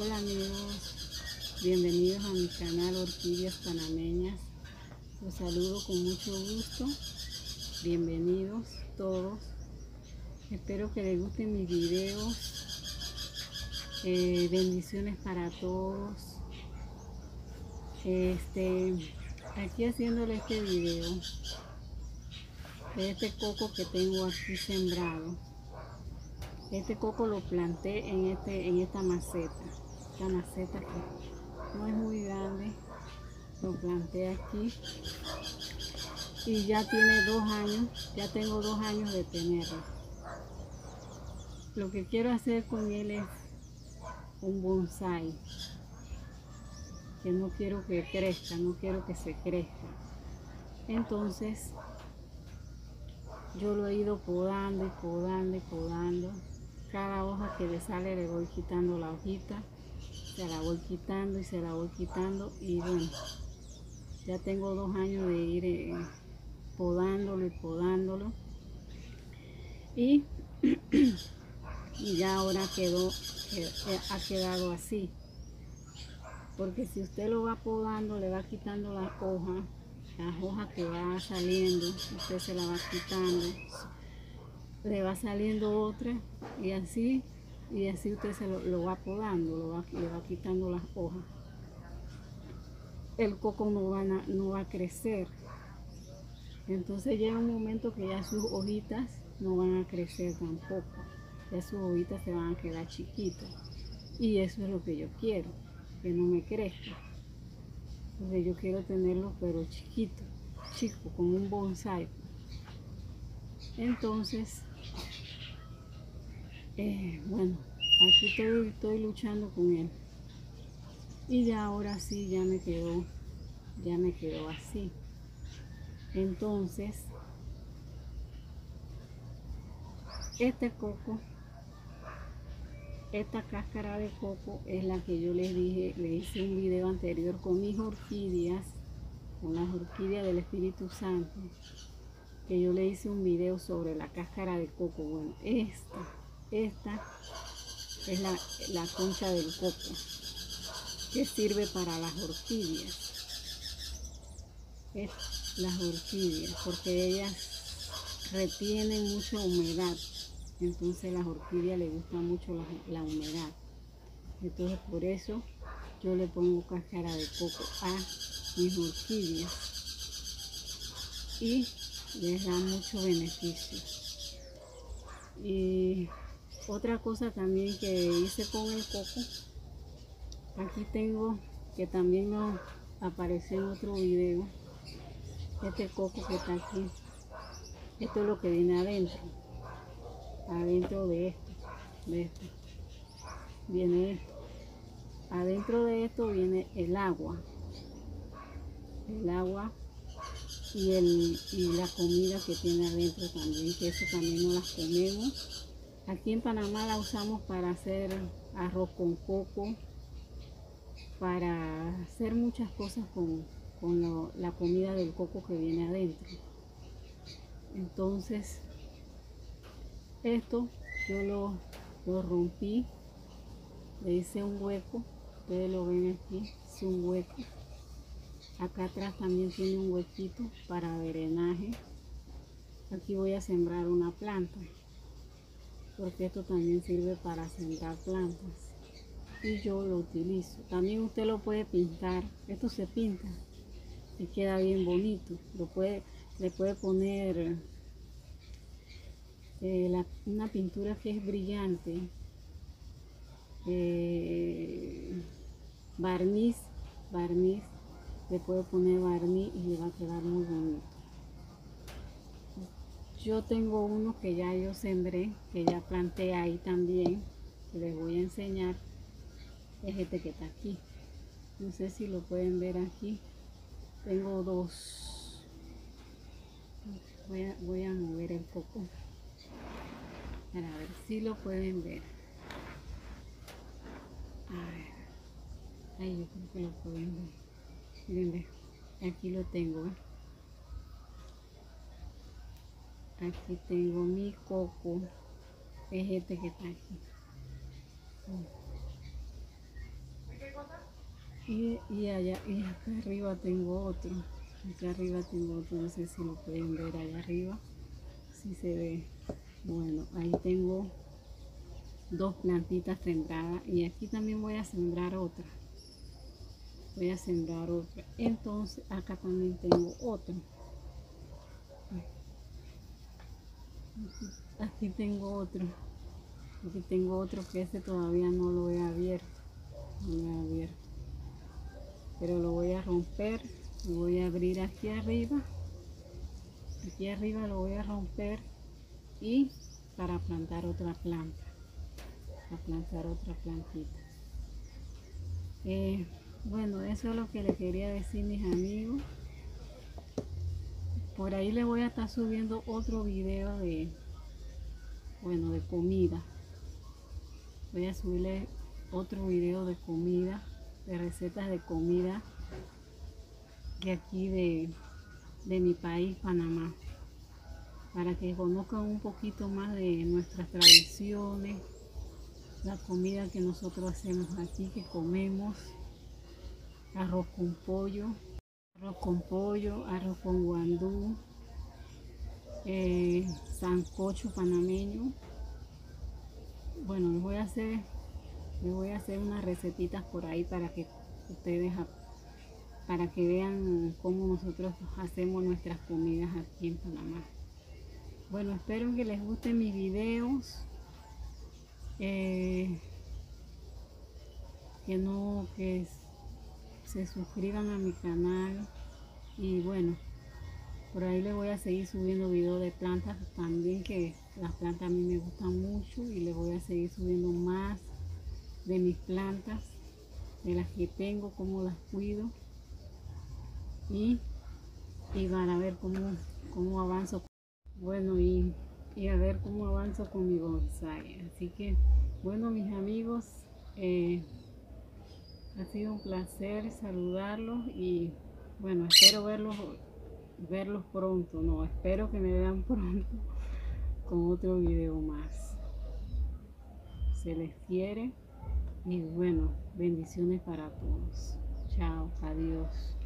Hola amigos, bienvenidos a mi canal Orquídeas Panameñas. Los saludo con mucho gusto. Bienvenidos todos. Espero que les gusten mis videos. Eh, bendiciones para todos. Este, aquí haciéndole este video de este coco que tengo aquí sembrado este coco lo planté en, este, en esta maceta. Esta maceta que no es muy grande. Lo planté aquí. Y ya tiene dos años. Ya tengo dos años de tenerlo. Lo que quiero hacer con él es un bonsai. Que no quiero que crezca, no quiero que se crezca. Entonces, yo lo he ido podando y podando y podando cada hoja que le sale le voy quitando la hojita se la voy quitando y se la voy quitando y bueno ya tengo dos años de ir eh, podándolo y podándolo. Y, ya ahora quedó eh, ha quedado así. Porque si usted lo va podando le va quitando las hojas las hojas que va saliendo usted se la va quitando le va saliendo otra y así y así usted se lo, va podando, lo va, le va quitando las hojas. El coco no va, a, no va a crecer. Entonces llega un momento que ya sus hojitas no van a crecer tampoco. Ya sus hojitas se van a quedar chiquitas. Y eso es lo que yo quiero, que no me crezca. Entonces yo quiero tenerlo pero chiquito, chico, como un bonsai. Entonces, eh, bueno, aquí estoy, estoy luchando con él. Y ya ahora sí, ya me quedó, ya me quedó así. Entonces, este coco, esta cáscara de coco es la que yo les dije, le hice un video anterior con mis orquídeas, con las orquídeas del Espíritu Santo, que yo le hice un video sobre la cáscara de coco. Bueno, esta esta es la, concha del coco que sirve para las orquídeas. Es las orquídeas porque ellas retienen mucha humedad. Entonces las orquídeas les gusta mucho la, humedad. Entonces por eso yo le pongo cáscara de coco a mis orquídeas y les da mucho beneficio. Y otra cosa también que hice con el coco, aquí tengo que también nos apareció en otro video, este coco que está aquí. Esto es lo que viene adentro, adentro de esto, de esto. Viene esto. Adentro de esto viene el agua, el agua y, el, y la comida que tiene adentro también, que eso también no las comemos Aquí en Panamá la usamos para hacer arroz con coco, para hacer muchas cosas con, la comida del coco que viene adentro. Entonces, esto yo lo, lo rompí, le hice un hueco, ustedes lo ven aquí, es un hueco. Acá atrás también tiene un huequito para drenaje. Aquí voy a sembrar una planta porque esto también sirve para sembrar plantas. Y yo lo utilizo. También usted lo puede pintar. Esto se pinta. Y queda bien bonito. Lo puede le puede poner eh, una pintura que es brillante. Eh, barniz barniz. Le puede poner barniz y le va a quedar muy bonito yo tengo uno que ya yo sembré, que ya planté ahí también, que les voy a enseñar. Es este que está aquí. No sé si lo pueden ver aquí. Tengo dos. Voy a, mover el coco para ver si lo pueden ver. A ver. Ahí yo creo que lo pueden ver. Miren, aquí lo tengo. ¿eh? Aquí tengo mi coco es este que está aquí Y, y allá, y acá arriba tengo otro. Acá arriba tengo otro, no sé si lo pueden ver allá arriba. Si se ve. Bueno, ahí tengo dos plantitas sembradas y aquí también voy a sembrar otra voy a sembrar otra entonces acá también tengo otro aquí tengo otro. Aquí tengo otro que este todavía no lo he abierto. No lo he abierto. Pero lo voy a romper. Lo voy a abrir aquí arriba. Aquí arriba lo voy a romper. Y para plantar otra planta. A plantar otra plantita. Eh, bueno eso es lo que le quería decir mis amigos por ahí les voy a estar subiendo otro video de bueno de comida. Voy a subirle otro video de comida de recetas de comida de aquí de, de mi país Panamá. Para que conozcan un poquito más de nuestras tradiciones la comida que nosotros hacemos aquí, que comemos, arroz con pollo, arroz con pollo, arroz con guandú, eh, sancocho panameño. Bueno, les voy a hacer, les voy a hacer unas recetitas por ahí para que ustedes para que vean cómo nosotros hacemos nuestras comidas aquí en Panamá. Bueno, espero que les gusten mis videos. Eh, que no que se suscriban a mi canal y bueno por ahí les voy a seguir subiendo videos de plantas también que las plantas a mí me gustan mucho y les voy a seguir subiendo más de mis plantas de las que tengo cómo las cuido y, y van a ver cómo, cómo avanzo bueno y y a ver cómo avanzo con mi bonsai. Así que, bueno, mis amigos, eh, ha sido un placer saludarlos y bueno, espero verlos, verlos pronto. No, espero que me vean pronto con otro video más. Se les quiere y bueno, bendiciones para todos. Chao, adiós.